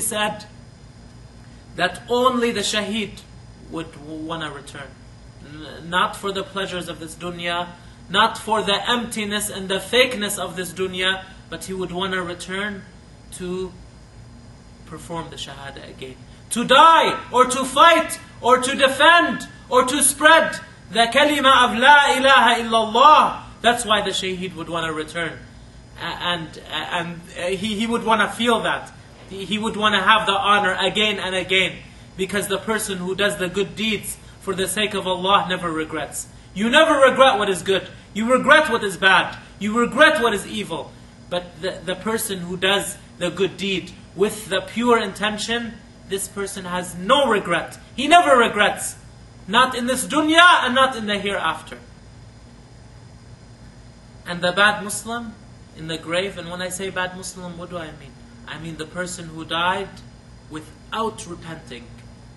he said that only the shaheed would want to return. Not for the pleasures of this dunya, not for the emptiness and the fakeness of this dunya, but he would want to return to perform the shahada again. To die, or to fight, or to defend, or to spread the kalima of La ilaha illallah. That's why the shaheed would want to return. And, and uh, he, he would want to feel that. He would want to have the honor again and again. Because the person who does the good deeds for the sake of Allah never regrets. You never regret what is good. You regret what is bad. You regret what is evil. But the, the person who does the good deed with the pure intention, this person has no regret. He never regrets. Not in this dunya and not in the hereafter. And the bad Muslim in the grave, and when I say bad Muslim, what do I mean? I mean the person who died without repenting.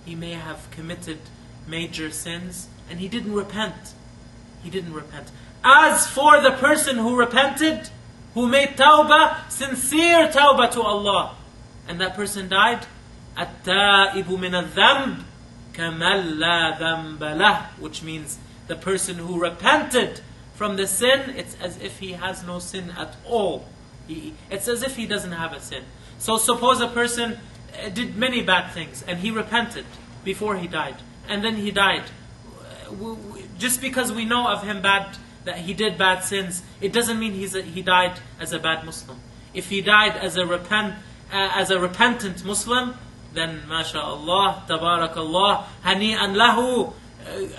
He may have committed major sins and he didn't repent. He didn't repent. As for the person who repented, who made tawbah, sincere tawbah to Allah, and that person died, التائب من الذنب كمن لا ذنب له, which means the person who repented from the sin, it's as if he has no sin at all. He, it's as if he doesn't have a sin. So suppose a person uh, did many bad things and he repented before he died, and then he died. W- Just because we know of him bad, that he did bad sins, it doesn't mean he's a, he died as a bad Muslim. If he died as a repent, uh, as a repentant Muslim, then mashallah, tabarakallah, hani'an lahu,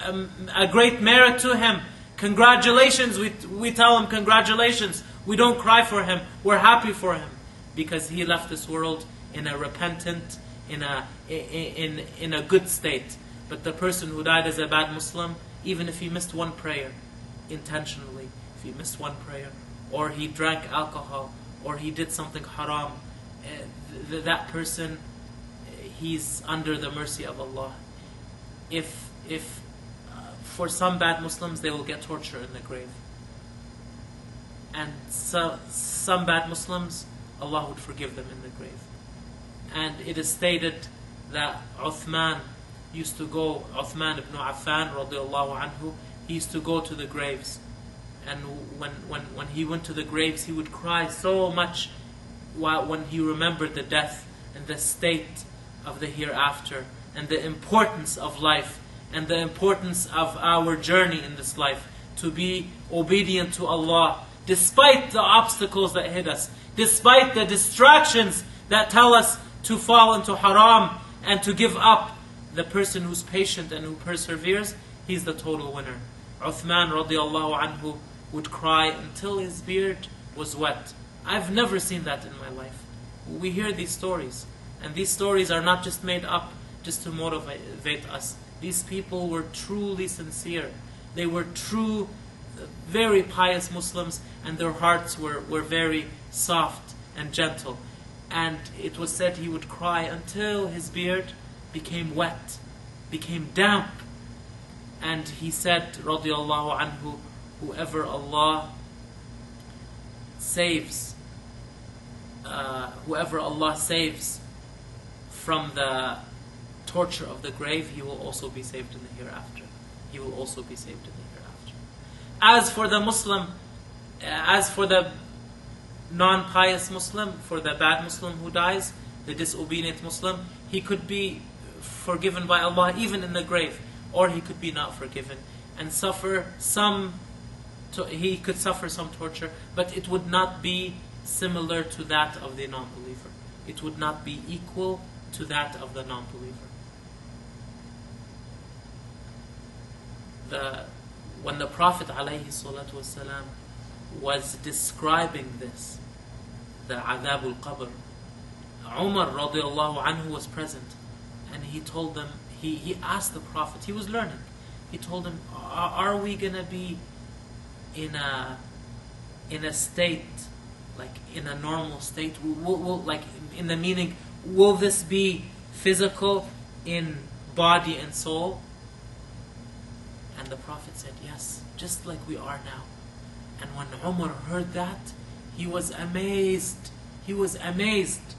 um, a great merit to him. Congratulations, we, we tell him congratulations. We don't cry for him, we're happy for him. Because he left this world in a repentant, in a, in, in, a good state. But the person who died as a bad Muslim, even if he missed one prayer, intentionally, if he missed one prayer, or he drank alcohol, or he did something haram, uh, that person, uh, he's under the mercy of Allah. If, if uh, for some bad Muslims, they will get torture in the grave. And so, some bad Muslims, Allah would forgive them in the grave. And it is stated that Uthman used to go, Uthman ibn Affan radiallahu anhu, he used to go to the graves. And when, when, when he went to the graves, he would cry so much while, when he remembered the death and the state of the hereafter and the importance of life and the importance of our journey in this life to be obedient to Allah despite the obstacles that hit us, despite the distractions that tell us to fall into haram and to give up. The person who's patient and who perseveres, he's the total winner. Uthman radiallahu anhu would cry until his beard was wet. I've never seen that in my life. We hear these stories, and these stories are not just made up just to motivate us. These people were truly sincere. They were true, very pious Muslims, and their hearts were, were very soft and gentle. And it was said he would cry until his beard became wet, became damp. And he said, radiallahu anhu, whoever Allah saves, uh, whoever Allah saves from the torture of the grave, he will also be saved in the hereafter. He will also be saved in the hereafter. As for the Muslim, as for the non-pious Muslim, for the bad Muslim who dies, the disobedient Muslim, he could be forgiven by Allah even in the grave, or he could be not forgiven and suffer some. He could suffer some torture, but it would not be similar to that of the non-believer. It would not be equal to that of the non-believer. The when the Prophet ﷺ was describing this, the adhabul qabr, Umar radiallahu anhu was present, and he told them. He, he asked the Prophet. He was learning. He told him, "Are, we gonna be in a in a state like in a normal state? Will, will, like in the meaning, will this be physical in body and soul?" And the Prophet said, Yes, just like we are now. And when Umar heard that, he was amazed. He was amazed.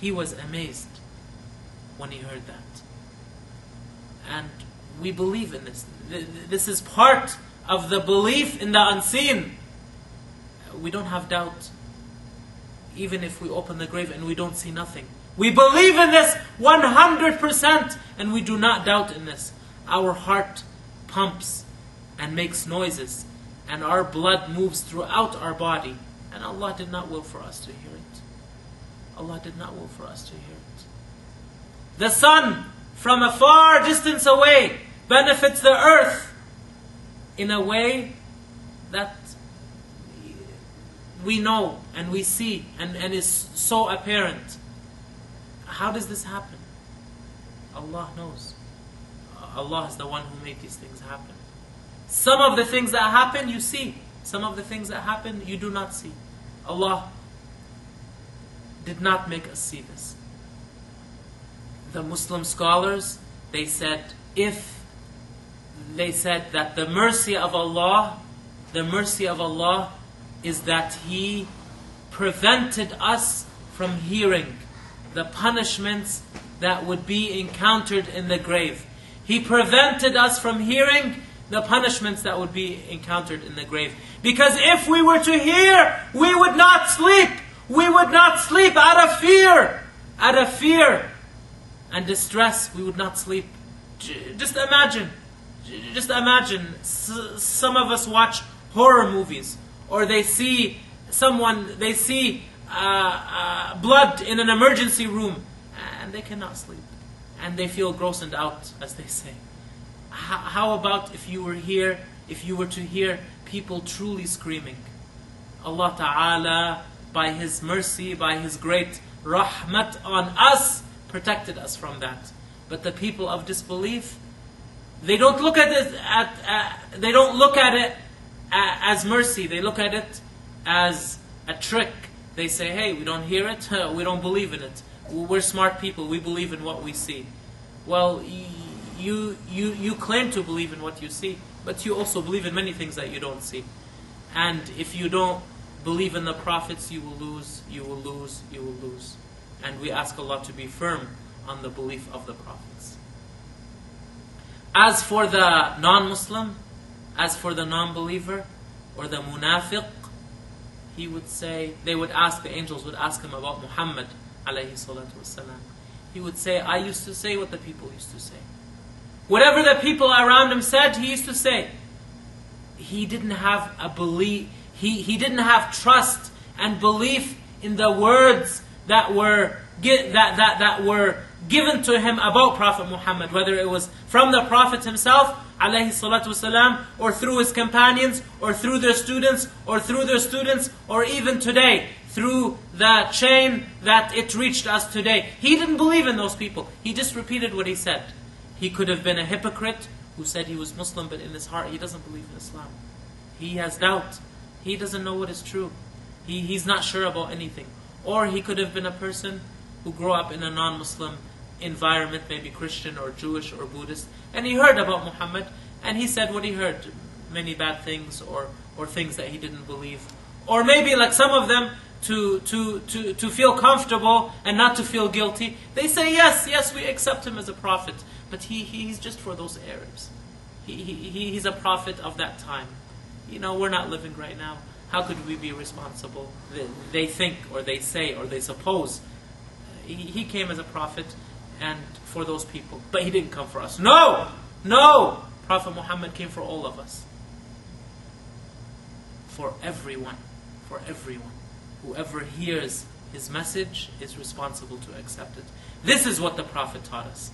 He was amazed when he heard that. And we believe in this. This is part of the belief in the unseen. We don't have doubt, even if we open the grave and we don't see nothing. We believe in this 100% and we do not doubt in this. Our heart pumps and makes noises and our blood moves throughout our body. And Allah did not will for us to hear it. Allah did not will for us to hear it. The sun from a far distance away benefits the earth in a way that we know and we see and, and is so apparent. How does this happen? Allah knows. Allah is the one who made these things happen. Some of the things that happen you see. Some of the things that happen you do not see. Allah did not make us see this. The Muslim scholars, they said, if they said that the mercy of Allah, the mercy of Allah is that He prevented us from hearing the punishments that would be encountered in the grave. He prevented us from hearing the punishments that would be encountered in the grave. Because if we were to hear, we would not sleep. We would not sleep out of fear. Out of fear and distress, we would not sleep. Just imagine. Just imagine. Some of us watch horror movies, or they see someone, they see uh, uh, blood in an emergency room, and they cannot sleep. And they feel grossed out, as they say. How, about if you were here, if you were to hear people truly screaming? Allah Ta'ala, by His mercy, by His great rahmat on us, protected us from that. But the people of disbelief, they don't look at it at, uh, they don't look at it as mercy. They look at it as a trick. They say, "Hey, we don't hear it. we don't believe in it. We're smart people. We believe in what we see." Well, you you you claim to believe in what you see, but you also believe in many things that you don't see. And if you don't believe in the prophets, you will lose. You will lose. You will lose. And we ask Allah to be firm on the belief of the prophets. As for the non-Muslim, as for the non-believer, or the munafiq, he would say, they would ask, the angels would ask him about Muhammad alayhi salatu wasalam. He would say, I used to say what the people used to say. Whatever the people around him said, he used to say. He didn't have a belief, he, he didn't have trust and belief in the words that were that, that, that were given to him about Prophet Muhammad, whether it was from the Prophet himself, alayhi salatu wasalam, or through his companions, or through their students, or through their students, or even today, through the chain that it reached us today. He didn't believe in those people. He just repeated what he said. He could have been a hypocrite who said he was Muslim, but in his heart he doesn't believe in Islam. He has doubt. He doesn't know what is true. He, he's not sure about anything. Or he could have been a person who grew up in a non-Muslim environment, maybe Christian or Jewish or Buddhist, and he heard about Muhammad, and he said what he heard, many bad things or, or things that he didn't believe. Or maybe like some of them, to, to, to, to feel comfortable and not to feel guilty, they say, yes, yes, we accept him as a prophet, but he, he's just for those Arabs. He, he, he's a prophet of that time. You know, we're not living right now. How could we be responsible? They, they think, or they say, or they suppose. Uh, he, he came as a prophet and for those people, but he didn't come for us. No! No! Prophet Muhammad came for all of us. For everyone. For everyone. Whoever hears his message is responsible to accept it. This is what the Prophet taught us.